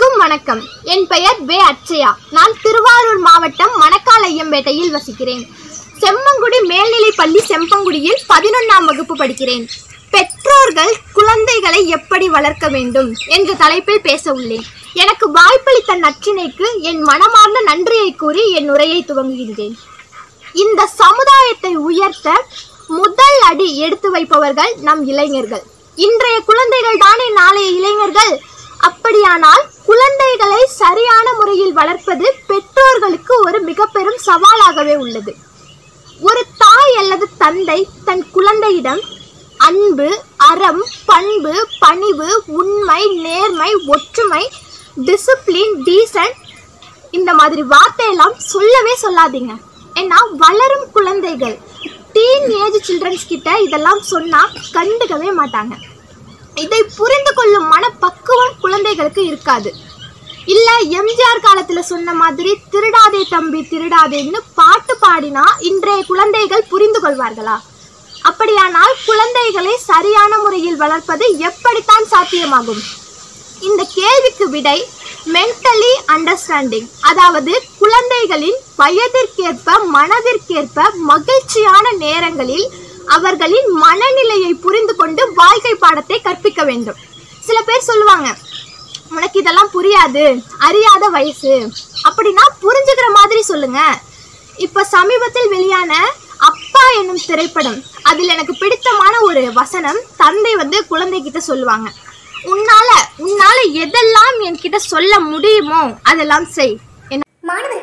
அனைவருக்கும் வணக்கம். என் பெயர் வே அச்சயா. நான் திருவாரூர் மாவட்டம் மணக்காலையம்பேட்டையில் வசிக்கிறேன். செம்மங்குடி மேல்நிலைப்பள்ளி செம்பங்குடியில் பதினொன்றாம் வகுப்பு படிக்கிறேன். பெற்றோர்கள் குழந்தைகளை எப்படி வளர்க்க வேண்டும் என்ற தலைப்பில் பேச உள்ளேன். எனக்கு வாய்ப்பளித்த நற்றினைக்கு என் மனமார்ந்த நன்றியை கூறி என் உரையை துவங்குகின்றேன். இந்த சமுதாயத்தை உயர்த்த முதல் அடி எடுத்து வைப்பவர்கள் நம் இளைஞர்கள். இன்றைய குழந்தைகள் தானே நாளைய இளைஞர்கள்? அப்படியானால் குழந்தைகளை சரியான முறையில் வளர்ப்பது பெற்றோர்களுக்கு ஒரு மிக பெரும் சவாலாகவே உள்ளது. ஒரு தாய் அல்லது தந்தை தன் குழந்தையிடம் அன்பு அறம் பண்பு பணிவு உண்மை நேர்மை ஒற்றுமை டிசிப்ளின் டீசன்ட் இந்த மாதிரி வார்த்தையெல்லாம் சொல்லவே சொல்லாதீங்க. ஏன்னா வளரும் குழந்தைகள் டீன் ஏஜ் சில்ட்ரன்ஸ் கிட்ட இதெல்லாம் சொன்னால் கண்டுக்கவே மாட்டாங்க. இதை புரிந்து கொள்ளும் மனப்ப குழந்தைகளுக்கு இருக்காது. இல்ல எம்ஜிஆர் காலத்துல சொன்ன மாதிரி திருடாதே தம்பி திருடாதேன்னு பாட்டு பாடினா இன்றைய குழந்தைகள் புரிந்து கொள்வார்களா? அப்படியானால் குழந்தைகளை சரியான முறையில் வளர்ப்பது எப்படித்தான் சாத்தியமாகும்? இந்த கேள்விக்கு விடை மென்டலி அண்டர்ஸ்டாண்டிங் அதாவது குழந்தைகளின் வயதிற்கேற்ப மனதிற்கேற்ப மகிழ்ச்சியான நேரங்களில் அவர்களின் மனநிலையை புரிந்து கொண்டு வாழ்க்கை பாடத்தை கற்பிக்க வேண்டும். சில பேர் சொல்லுவாங்க உனக்கு இதெல்லாம் புரியாது அறியாத வயசு. அப்படின்னா புரிஞ்சுக்கிற மாதிரி சொல்லுங்க. இப்ப சமீபத்தில் வெளியான அப்பா என்னும் திரைப்படம் அதில் எனக்கு பிடித்தமான ஒரு வசனம் தந்தை வந்து குழந்தைகிட்ட சொல்லுவாங்க. உன்னால உன்னால எதெல்லாம் என்கிட்ட சொல்ல முடியுமோ அதெல்லாம் செய்.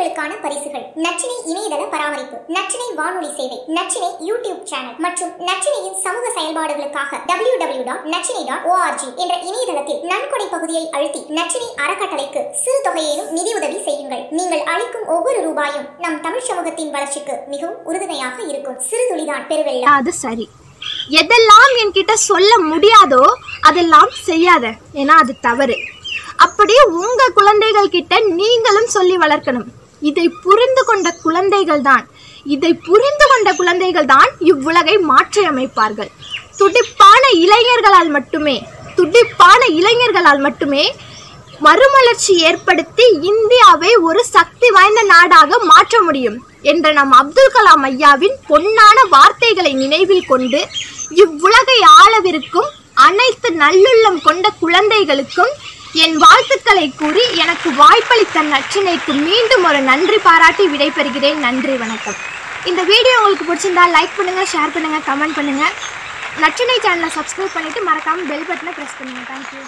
நேயர்களுக்கான பரிசுகள். நச்சினை இணையதள பராமரிப்பு நச்சினை வானொலி சேவை நச்சினை யூடியூப் சேனல் மற்றும் நச்சினையின் சமூக செயல்பாடுகளுக்காக W W dot Nachchinai dot ORG என்ற இணையதளத்தில் நன்கொடை பகுதியை அழுத்தி நச்சினை அறக்கட்டளைக்கு சிறு தொகையிலும் நிதியுதவி செய்யுங்கள். நீங்கள் அளிக்கும் ஒவ்வொரு ரூபாயும் நம் தமிழ் சமூகத்தின் வளர்ச்சிக்கு மிகவும் உறுதுணையாக இருக்கும். சிறு துளிதான் பெருவெள்ளம். அது சரி. எதெல்லாம் என்கிட்ட சொல்ல முடியாதோ அதெல்லாம் செய்யாத ஏன்னா அது தவறு. அப்படி உங்க குழந்தைகள் கிட்ட நீங்களும் சொல்லி வளர்க்கணும். இதை புரிந்து கொண்ட குழந்தைகள் தான் இதை புரிந்து கொண்ட குழந்தைகள் தான் இவ்வுலகை மாற்றியமைப்பார்கள். துடிப்பான இளைஞர்களால் மட்டுமே துடிப்பான இளைஞர்களால் மட்டுமே மறுமலர்ச்சி ஏற்படுத்தி இந்தியாவை ஒரு சக்தி வாய்ந்த நாடாக மாற்ற முடியும் என்ற நம் அப்துல் கலாம் ஐயாவின் பொன்னான வார்த்தைகளை நினைவில் கொண்டு இவ்வுலகை ஆளவிருக்கும் அனைத்து நல்லுள்ளம் கொண்ட குழந்தைகளுக்கும் என் வாழ்த்துக்களை கூறி எனக்கு வாய்ப்பளித்த நச்சினைக்கு மீண்டும் ஒரு நன்றி பாராட்டி விடைபெறுகிறேன். நன்றி வணக்கம். இந்த வீடியோ உங்களுக்கு பிடிச்சிருந்தா லைக் பண்ணுங்கள் ஷேர் பண்ணுங்கள் கமெண்ட் பண்ணுங்கள் நச்சினை சேனலை சப்ஸ்கிரைப் பண்ணிவிட்டு மறக்காமல் பெல் பட்டனை ப்ரெஸ் பண்ணுங்கள் தேங்க்யூ